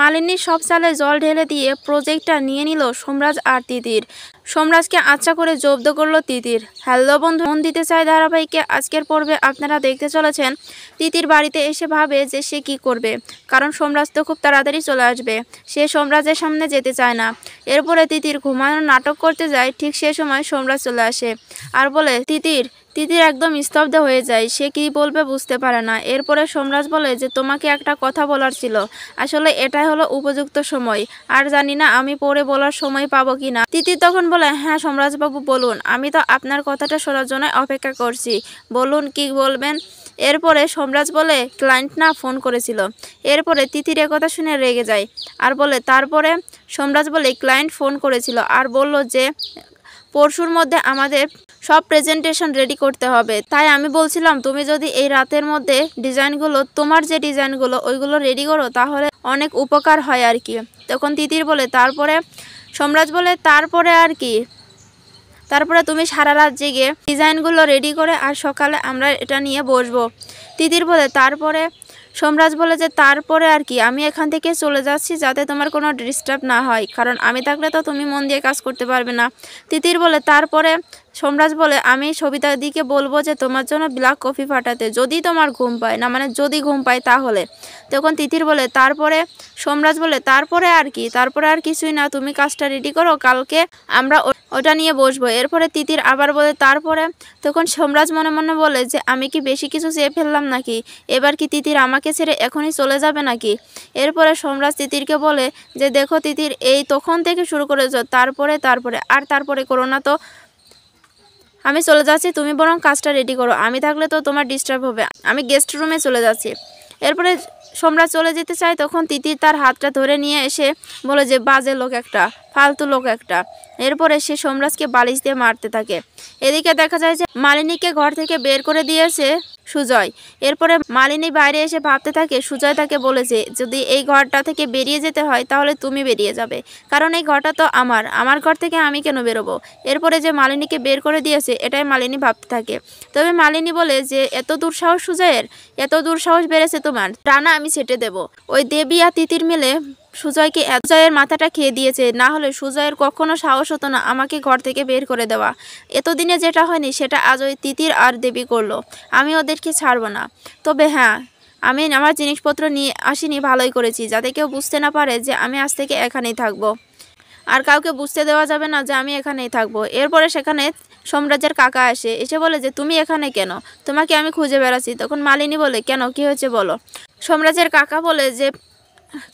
মালিনীর সব চালে জল ঢেলে দিয়ে প্রজেক্টটা নিয়ে নিল সোমরাজ আর তিতির। সোমরাজকে আচ্ছা করে জব্দ করল তিতির। হ্যালো বন্ধু, মন দিতে চায় ধারাবাহিকে, আজকের পর্বে আপনারা দেখতে চলেছেন। তিতির বাড়িতে এসে ভাবে যে সে কি করবে, কারণ সোমরাজ তো খুব তাড়াতাড়ি চলে আসবে। সে সোমরাজের সামনে যেতে চায় না। এরপরে তিতির ঘুমানোর নাটক করতে যায়, ঠিক সে সময় সোমরাজ চলে আসে। আর বলে, তিতির তিতির একদম স্তব্ধ হয়ে যায়। সে কি বলবে বুঝতে পারে না। এরপরে সোমরাজ বলে যে, তোমাকে একটা কথা বলার ছিল। আসলে এটাই হলো উপযুক্ত সময়। আর জানি না আমি পরে বলার সময় পাবো কি না। তিতির তখন বলে হ্যাঁ সোমরাজবাবু, বলুন। আমি তো আপনার কথাটা শোনার জন্য অপেক্ষা করছি। বলুন, কি বলবেন? এরপরে সোমরাজ বলে, ক্লায়েন্ট না, ফোন করেছিল। এরপরে তিতির কথা শুনে রেগে যায়। আর বলে, তারপরে? সোমরাজ বলে, ক্লায়েন্ট ফোন করেছিল। আর বলল যে, পরশুর মধ্যে আমাদের সব প্রেজেন্টেশন রেডি করতে হবে। তাই আমি বলছিলাম, তুমি যদি এই রাতের মধ্যে ডিজাইনগুলো, তোমার যে ডিজাইনগুলো, ওইগুলো রেডি করো, তাহলে অনেক উপকার হয় আর কি। তখন তিতির বলে, তারপরে? সম্রাজ বলে, তারপরে আর কি। তারপরে তুমি সারা রাত জেগে ডিজাইনগুলো রেডি করে, আর সকালে আমরা এটা নিয়ে বসবো। তিতির বলে, তারপরে সোমরাজ বলে যে, তারপরে আর কি, আমি এখান থেকে চলে যাচ্ছি যাতে তোমার কোনো ডিস্টার্ব না হয়। কারণ আমি থাকলে তো তুমি মন দিয়ে কাজ করতে পারবে না। তিতির বলে, তারপরে? সোমরাজ বলে, আমি সবিতা দিকে বলব যে, তোমার জন্য ব্ল্যাক কফি ফাটাতে, যদি তোমার ঘুম পায়, না মানে যদি ঘুম পায় তাহলে। তখন তিতির বলে, তারপরে? সোমরাজ বলে, তারপরে আর কি, তারপরে আর কিছুই না, তুমি কাজটা রেডি করো, কালকে আমরা ওটা নিয়ে বসবো। এরপরে তিতির আবার বলে, তারপরে? তখন সোমরাজ মনে মনে বলে যে, আমি কি বেশি কিছু চেয়ে ফেললাম নাকি? এবার কি তিতির আমাকে ছেড়ে এখনই চলে যাবে নাকি? এরপরে সোমরাজ তিতিরকে বলে যে, দেখো তিতির, এই তখন থেকে শুরু করেছ, তারপরে তারপরে, আর তারপরে করো না তো। আমি চলে যাচ্ছি, তুমি বরং কাজটা রেডি করো। আমি থাকলে তো তোমার ডিস্টার্ব হবে। আমি গেস্ট রুমে চলে যাচ্ছি। এরপরে সম্রাট চলে যেতে চায়, তখন তিতির তার হাতটা ধরে নিয়ে এসে বলে যে, বাজে লোক একটা, ফালতু লোক একটা। এরপরে সে সোমরাজকে বালিশ দিয়ে মারতে থাকে। এদিকে দেখা যায় যে, মালিনীকে ঘর থেকে বের করে দিয়েছে সুজয়। এরপরে মালিনী বাইরে এসে ভাবতে থাকে, সুজয় তাকে বলেছে, যদি এই ঘরটা থেকে বেরিয়ে যেতে হয়, তাহলে তুমি বেরিয়ে যাবে। কারণ এই ঘরটা তো আমার। আমার ঘর থেকে আমি কেন বেরোবো? এরপরে যে মালিনীকে বের করে দিয়েছে, এটাই মালিনী ভাবতে থাকে। তবে মালিনী বলে যে, এত দুঃসাহস সুজয়ের? এত দুঃসাহস বেড়েছে তোমার। টানা আমি ছেটে দেব। ওই দেবী আর তিতির মিলে সুজয়কে সুজয়ের মাথাটা খেয়ে দিয়েছে, না হলে সুজয়ের কখনো সাহস হতো না আমাকে ঘর থেকে বের করে দেওয়া। এতদিনে যেটা হয়নি সেটা আজ ওই তিতির আর দেবী করল। আমি ওদেরকে ছাড়বো না। তবে হ্যাঁ আমি আমার জিনিসপত্র নিয়ে আসিনি, ভালোই করেছি। যাতে কেউ বুঝতে না পারে যে আমি আজ থেকে এখানেই থাকব। আর কাউকে বুঝতে দেওয়া যাবে না যে আমি এখানেই থাকব। এরপরে সেখানে সম্রাজ্যের কাকা আসে, এসে বলে যে, তুমি এখানে কেন? তোমাকে আমি খুঁজে বেড়াচ্ছি। তখন মালিনী বলে, কেন? কি হয়েছে বলো? সম্রাজ্যের কাকা বলে যে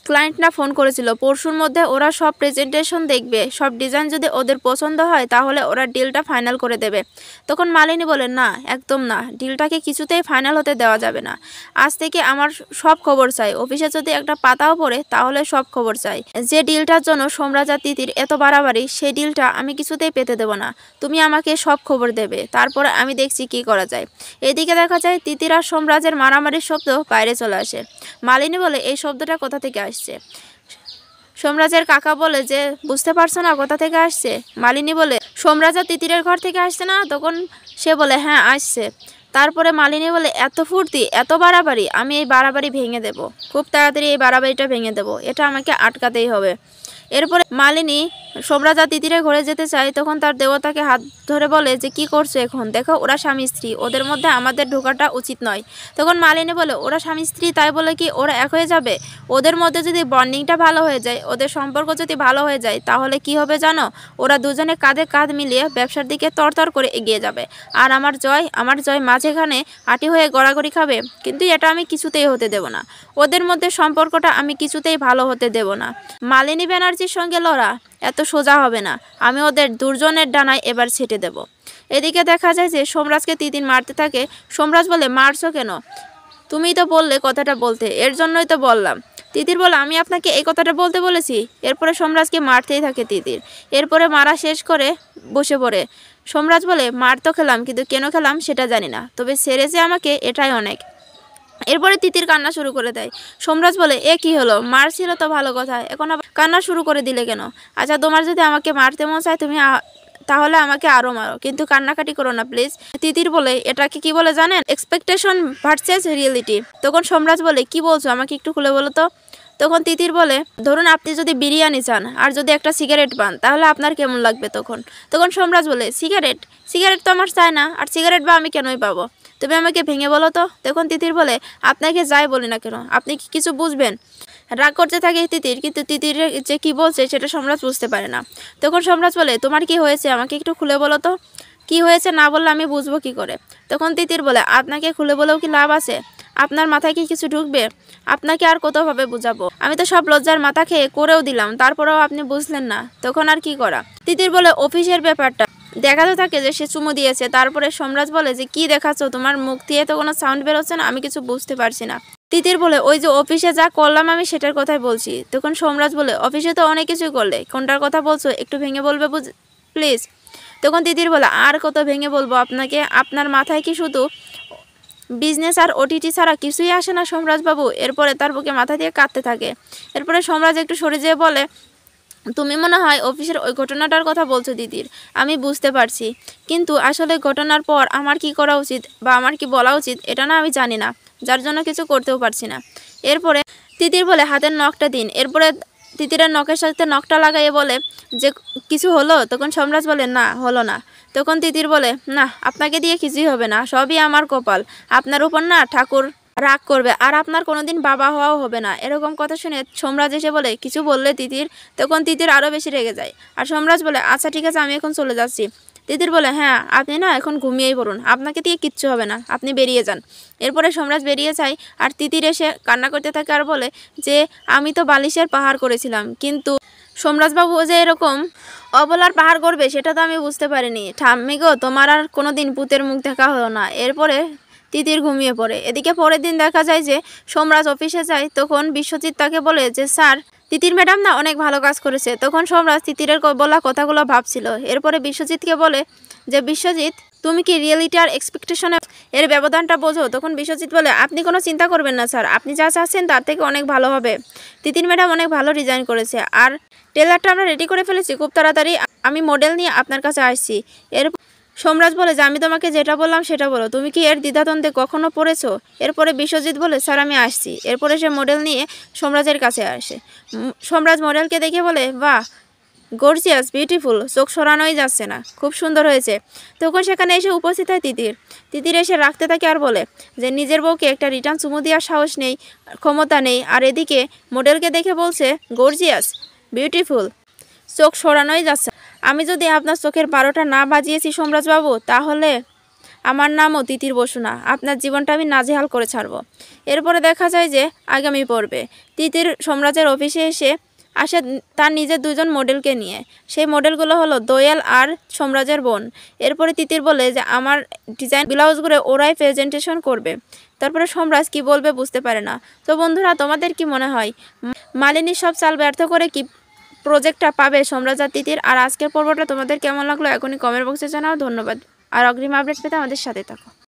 ক্লায়েন্ট না ফোন করেছিল। পরশুর মধ্যে ওরা সব প্রেজেন্টেশন দেখবে। সব ডিজাইন যদি ওদের পছন্দ হয়, তাহলে ওরা ডিলটা ফাইনাল করে দেবে। তখন মালিনী বলে, না, একদম না। ডিলটাকে কিছুতেই ফাইনাল হতে দেওয়া যাবে না। আজ থেকে আমার সব খবর চাই। অফিসে যদি একটা পাতাও পড়ে, তাহলে সব খবর চাই। যে ডিলটার জন্য সোমরাজা তিতির এত বাড়াবাড়ি, সেই ডিলটা আমি কিছুতেই পেতে দেবো না। তুমি আমাকে সব খবর দেবে। তারপরে আমি দেখছি কি করা যায়। এদিকে দেখা যায় তিতির আর সোমরাজের মারামারির শব্দ বাইরে চলে আসে। মালিনী বলে, এই শব্দটা কোথা থেকে আসছে। সোমরাজের কাকা বলে যে, বুঝতে পারছ না কোথা থেকে আসছে? মালিনী বলে সোমরাজা তিতিরের ঘর থেকে আসছে না? তখন সে বলে হ্যাঁ আসছে। তারপরে মালিনী বলে, এত ফুর্তি, এত বাড়াবাড়ি, আমি এই বাড়াবাড়ি ভেঙে দেব। খুব তাড়াতাড়ি এই বাড়াবাড়িটা ভেঙে দেব। এটা আমাকে আটকাতেই হবে। এরপরে মালিনী সোমরাজা তিতিরে ঘরে যেতে চায়, তখন তার দেবতাকে হাত ধরে বলে যে, কি করছ এখন? দেখো, ওরা স্বামী স্ত্রী। ওদের মধ্যে আমাদের ঢোকাটা উচিত নয়। তখন মালিনী বলে, ওরা স্বামী স্ত্রী, তাই বলে কি ওরা এক হয়ে যাবে? ওদের মধ্যে যদি বন্ডিংটা ভালো হয়ে যায়, ওদের সম্পর্ক যদি ভালো হয়ে যায়, তাহলে কি হবে জানো? ওরা দুজনে কাঁধে কাঁধ মিলিয়ে ব্যবসার দিকে তরতর করে এগিয়ে যাবে। আর আমার জয় আমার জয় মাঝেখানে আটি হয়ে গড়াগড়ি খাবে, কিন্তু এটা আমি কিছুতেই হতে দেব না। ওদের মধ্যে সম্পর্কটা আমি কিছুতেই ভালো হতে দেব না। মালিনী ব্যানার্জির সঙ্গে লড়া, এত সোজা হবে না। আমি ওদের দুর্জনের ডানায় এবার ছেটে দেব। এদিকে দেখা যায় যে সোমরাজকে তিতিন মারতে থাকে। সোমরাজ বলে, মারছো কেন? তুমি তো বললে কথাটা বলতে, এর জন্যই তো বললাম। তিতির বলে, আমি আপনাকে এই কথাটা বলতে বলেছি। এরপরে সোমরাজকে মারতেই থাকে তিতির। এরপরে মারা শেষ করে বসে পড়ে। সোমরাজ বলে, মার তো খেলাম, কিন্তু কেন খেলাম সেটা জানি না। তবে সেরেছে আমাকে, এটাই অনেক। এরপরে তিতির কান্না শুরু করে দেয়। সোমরাজ বলে, এ কি হলো? মার ছিল তো ভালো কথা। এখন কান্না শুরু করে দিলে কেন? আচ্ছা তোমার যদি আমাকে মারতে মন চায়, তুমি তাহলে আমাকে আরও মারো। কিন্তু কান্নাকাটি করো না, প্লিজ। তিতির বলে, এটাকে কি বলে জানেন? এক্সপেকটেশন ভার্সেস রিয়েলিটি তখন সোমরাজ বলে, কি বলছো? আমাকে একটু খুলে বলো তো। তখন তিতির বলে, ধরুন আপনি যদি বিরিয়ানি চান আর যদি একটা সিগারেট পান তাহলে আপনার কেমন লাগবে তখন? তখন সোমরাজ বলে, সিগারেট? সিগারেট তো আমার চায় না। আর সিগারেট বা আমি কেনই পাবো? তুমি আমাকে ভেঙে বলো তো? তখন তিতির বলে, আপনাকে যাই বলি না কেন? আপনি কি কিছু বুঝবেন? রাগ করতে থাকে তিতির, কিন্তু তিতির যে কি বলছে সেটা সম্রাট বুঝতে পারে না। তখন সম্রাট বলে, তোমার কি হয়েছে? আমাকে একটু খুলে বলো তো। কি হয়েছে না বললে আমি বুঝব কি করে? তখন তিতির বলে, আপনাকে খুলে বলেও কি লাভ আছে? আপনার মাথায় কি কিছু ঢুকবে? আপনাকে আর কতভাবে বুঝাবো? আমি তো সব লজ্জার মাথা খেয়ে করেও দিলাম, তারপরেও আপনি বুঝলেন না। তখন আর কি করা? তিতির বলে, অফিসের ব্যাপারটা দেখাতে থাকে যে সে চুমু দিয়েছে। তারপরে সম্রাজ বলে যে, কি দেখাচ্ছ? তোমার মুখ দিয়ে তো কোনো সাউন্ড বেরোচ্ছে না, আমি কিছু বুঝতে পারছি না। তিতির বলে, ওই যে অফিসে যা করলাম আমি সেটার কথাই বলছি। তখন সোমরাজ বলে অফিসে তো অনেক কিছুই করলে, কোনটার কথা বলছো? একটু ভেঙে বলবে বুঝ প্লিজ তখন তিতির বলে, আর কত ভেঙে বলব আপনাকে? আপনার মাথায় কি শুধু বিজনেস আর ওটিটি ছাড়া কিছুই আসে না সোমরাজবাবু এরপরে তার বুকে মাথা দিয়ে কাঁদতে থাকে। এরপরে সোমরাজ একটু সরে যেয়ে বলে তুমি মনে হয় অফিসের ওই ঘটনাটার কথা বলছো দিদির। আমি বুঝতে পারছি। কিন্তু আসলে ঘটনার পর আমার কি করা উচিত বা আমার কি বলা উচিত এটা না আমি জানি না। যার জন্য কিছু করতেও পারছি না। এরপরে তিতির বলে, হাতের নখটা দিন। এরপরে তিতিরের নখের সাথে নখটা লাগাইয়ে বলে, যে কিছু হলো? তখন সম্রাজ বলে, না, হলো না। তখন তিতির বলে, না, আপনাকে দিয়ে কিছুই হবে না। সবই আমার কপাল। আপনার উপর না ঠাকুর রাগ করবে। আর আপনার কোনোদিন বাবা হওয়াও হবে না। এরকম কথা শুনে সোমরাজ এসে বলে, কিছু বললে তিতির? তখন তিতির আরও বেশি রেগে যায়। আর সোমরাজ বলে আচ্ছা ঠিক আছে, আমি এখন চলে যাচ্ছি। তিতির বলে হ্যাঁ আপনি না এখন ঘুমিয়েই পড়ুন। আপনাকে দিয়ে কিচ্ছু হবে না। আপনি বেরিয়ে যান। এরপরে সোমরাজ বেরিয়ে যায় আর তিতির এসে কান্না করতে থাকে আর বলে যে, আমি তো বালিশের পাহাড় করেছিলাম, কিন্তু সোমরাজবাবু যে এরকম অবলার পাহাড় করবে, সেটা তো আমি বুঝতে পারিনি। ঠাম্মিগো তোমার আর কোনো দিন পুতের মুখ দেখা হলো না। এরপরে তিতির ঘুমিয়ে পড়ে। এদিকে পরের দিন দেখা যায় যে সোমরাজ অফিসে যায়, তখন বিশ্বজিৎ তাকে বলে যে, স্যার, তিতির ম্যাডাম না অনেক ভালো কাজ করেছে। তখন সোমরাজ তিতিরের বলা কথাগুলো ভাবছিল। এরপরে বিশ্বজিৎকে বলে যে, বিশ্বজিৎ, তুমি কি রিয়েলিটি আর এক্সপেকটেশনে এর ব্যবধানটা বোঝো? তখন বিশ্বজিৎ বলে, আপনি কোনো চিন্তা করবেন না, স্যার। আপনি যা চাচ্ছেন তার থেকে অনেক ভালো হবে। তিতির ম্যাডাম অনেক ভালো ডিজাইন করেছে। আর টেলারটা আমরা রেডি করে ফেলেছি। খুব তাড়াতাড়ি আমি মডেল নিয়ে আপনার কাছে আসছি। এর সোমরাজ বলে, যে আমি তোমাকে যেটা বললাম সেটা বলো। তুমি কি এর দ্বিধাদ্বন্দ্বে কখনো পড়েছো? এরপরে বিশ্বজিৎ বলে, স্যার, আমি আসছি। এরপরে সে মডেল নিয়ে সোমরাজের কাছে আসে। সোমরাজ মডেলকে দেখে বলে, বাহ গর্জিয়াস বিউটিফুল চোখ সরানোই যাচ্ছে না, খুব সুন্দর হয়েছে। তখন সেখানে এসে উপস্থিত হয় তিতির। তিতির এসে রাখতে থাকে আর বলে যে, নিজের বউকে একটা রিটার্ন চুমু দেওয়ার সাহস নেই, ক্ষমতা নেই। আর এদিকে মডেলকে দেখে বলছে গর্জিয়াস বিউটিফুল চোখ সরানোই যাচ্ছে আমি যদি আপনার চোখের বারোটা না বাজিয়েছি সোমরাজবাবু, তাহলে আমার নামও তিতির বসু না। আপনার জীবনটা আমি নাজেহাল করে ছাড়বো। এরপরে দেখা যায় যে আগামী পর্বে তিতির সোমরাজের অফিসে এসে আসে তার নিজের দুজন মডেলকে নিয়ে। সেই মডেলগুলো হলো দোয়েল আর সোমরাজের বোন। এরপরে তিতির বলে যে আমার ডিজাইন ব্লাউজগুলো ওরাই প্রেজেন্টেশন করবে। তারপরে সোমরাজ কি বলবে বুঝতে পারে না। তো বন্ধুরা, তোমাদের কি মনে হয়? ম- মালিনীর সব চাল ব্যর্থ করে কি প্রজেক্টটা পাবে তিতির আর আজকের পর্বটা তোমাদের কেমন লাগল এখনই কমেন্ট বক্সে জানাও। ধন্যবাদ। আর অগ্রিম আপডেট পেতে আমাদের সাথে থাকো।